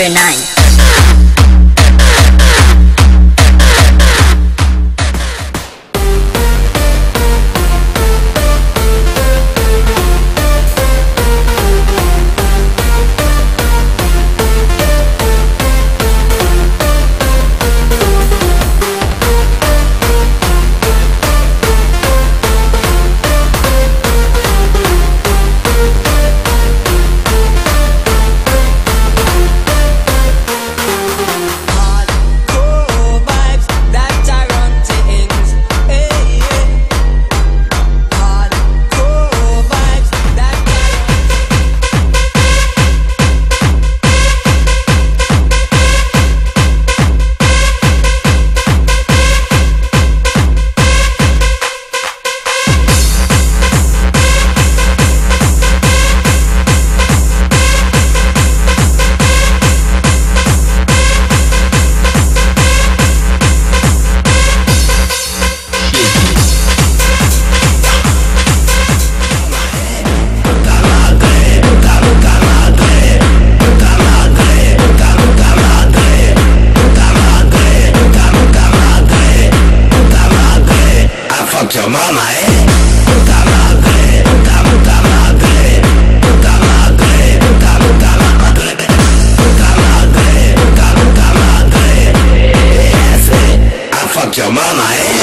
after nine. your mama, eh?